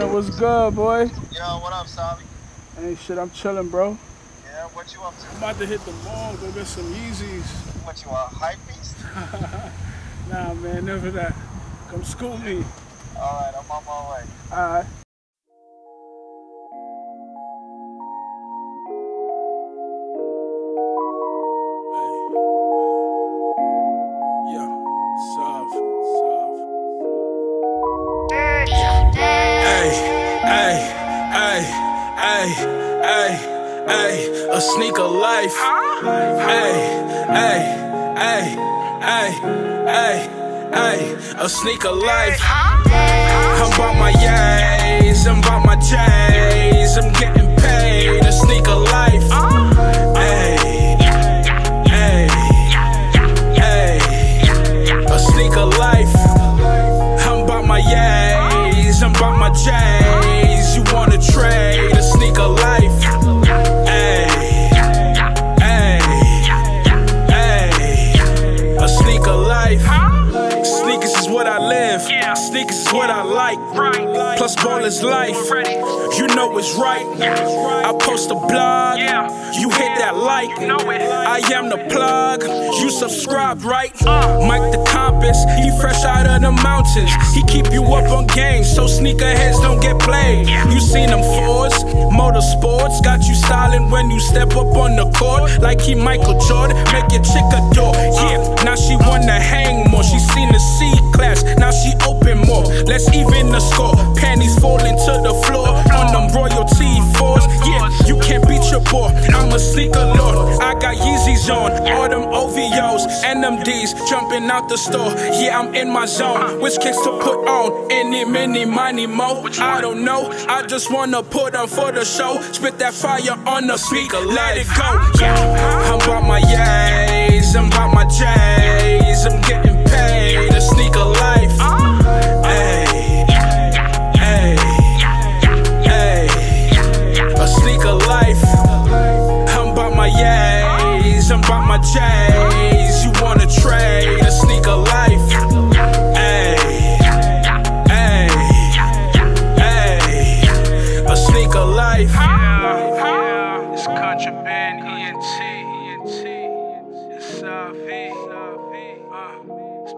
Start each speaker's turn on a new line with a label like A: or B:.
A: Stunner, what's good, boy?
B: Yo, what up, Savvy?
A: Ain't shit, I'm chilling, bro.
B: Yeah, what you up to?
A: I'm about to hit the mall, go get some Yeezys.
B: What you a hype beast?
A: nah, man, never that. Come school me.
B: Alright, I'm on my way.
A: Alright. a sneaker life. Hey, hey, hey, hey, hey, hey, a sneaker life. I'm about my Sneakers is what I like. Plus, ball is life. You know it's right. I post a blog. You hit that like. I am the plug. You subscribe, right? Mike the Compass. He fresh out of the mountains. He keep you up on games so sneakerheads don't get played. You seen them fours. Motorsports got you styling when you step up on the court. Like he Michael Jordan. Make your chick adore. Yeah, now she wanna hang more. She seen the C class. Now she open more. Let's even the score. Panties falling to the floor on them royalty fours. Yeah, you can't beat your boy. I'm a sneaker lord. I got Yeezys on, all them OVOs and them D's jumping out the store. Yeah, I'm in my zone. Which kicks to put on? Any, mini, money, mo? I don't know. I just wanna put on for the show. Spit that fire on the speaker. Let it go. Yeah, I'm about my yays. I'm about my J's. I'm getting I'm about my J's. You wanna trade a sneaker life? A sneaker life. It's contraband ENT, it's Savvy, uh, it's